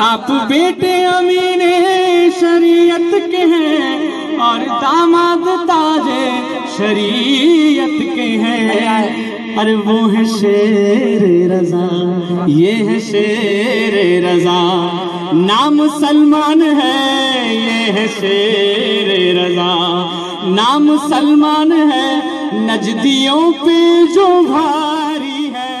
आप बेटे अमीने शरीयत के हैं, और दामाद ताजे शरीयत के हैं। अरे वो है शेर रजा, ये है शेर रजा। नाम सलमान है, ये है शेर रजा। नाम सलमान है, नजदियों पे जो भारी है